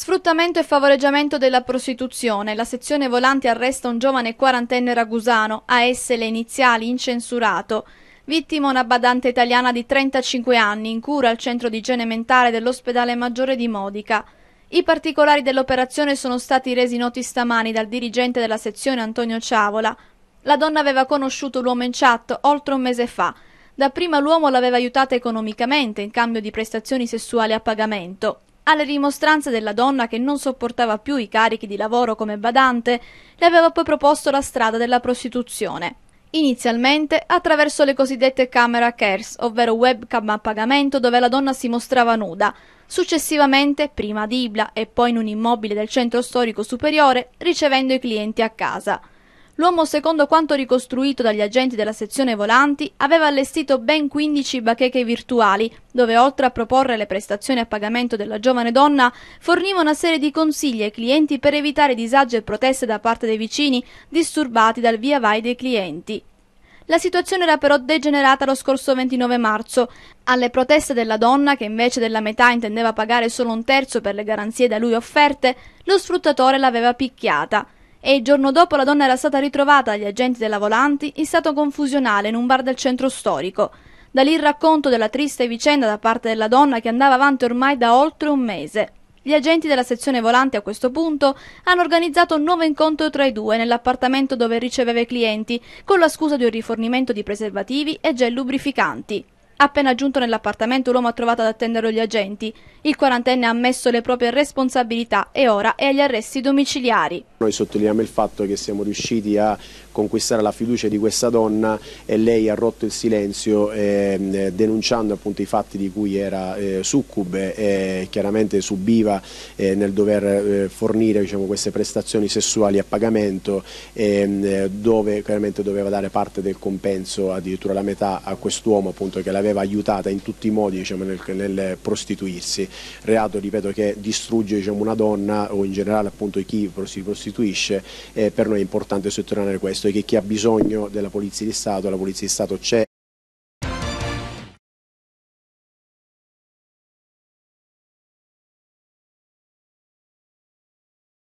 Sfruttamento e favoreggiamento della prostituzione. La sezione Volanti arresta un giovane quarantenne ragusano, a esse le iniziali incensurato. Vittima una badante italiana di 35 anni, in cura al centro di igiene mentale dell'ospedale maggiore di Modica. I particolari dell'operazione sono stati resi noti stamani dal dirigente della sezione Antonio Ciavola. La donna aveva conosciuto l'uomo in chat oltre un mese fa. Dapprima l'uomo l'aveva aiutata economicamente in cambio di prestazioni sessuali a pagamento. Alle rimostranze della donna che non sopportava più i carichi di lavoro come badante, le aveva poi proposto la strada della prostituzione. Inizialmente attraverso le cosiddette camera cares, ovvero webcam a pagamento dove la donna si mostrava nuda. Successivamente, prima ad Ibla e poi in un immobile del centro storico superiore, ricevendo i clienti a casa. L'uomo, secondo quanto ricostruito dagli agenti della sezione volanti, aveva allestito ben 15 bacheche virtuali, dove oltre a proporre le prestazioni a pagamento della giovane donna, forniva una serie di consigli ai clienti per evitare disagi e proteste da parte dei vicini, disturbati dal via vai dei clienti. La situazione era però degenerata lo scorso 29 marzo. Alle proteste della donna, che invece della metà intendeva pagare solo un terzo per le garanzie da lui offerte, lo sfruttatore l'aveva picchiata e il giorno dopo la donna era stata ritrovata dagli agenti della Volanti in stato confusionale in un bar del centro storico. Da lì il racconto della triste vicenda da parte della donna che andava avanti ormai da oltre un mese. Gli agenti della sezione Volanti a questo punto hanno organizzato un nuovo incontro tra i due nell'appartamento dove riceveva i clienti, con la scusa di un rifornimento di preservativi e gel lubrificanti. Appena giunto nell'appartamento l'uomo ha trovato ad attenderlo gli agenti. Il quarantenne ha ammesso le proprie responsabilità e ora è agli arresti domiciliari. Noi sottolineiamo il fatto che siamo riusciti a conquistare la fiducia di questa donna e lei ha rotto il silenzio eh, denunciando appunto i fatti di cui era eh, succube e chiaramente subiva eh, nel dover eh, fornire diciamo, queste prestazioni sessuali a pagamento ehm, dove chiaramente doveva dare parte del compenso, addirittura la metà a quest'uomo appunto che l'aveva aiutata in tutti i modi diciamo, nel, nel, prostituirsi. Reato ripeto che distrugge diciamo, una donna o in generale appunto chi si prostituisce, per noi è importante sottolineare questo e che chi ha bisogno della Polizia di Stato, la Polizia di Stato c'è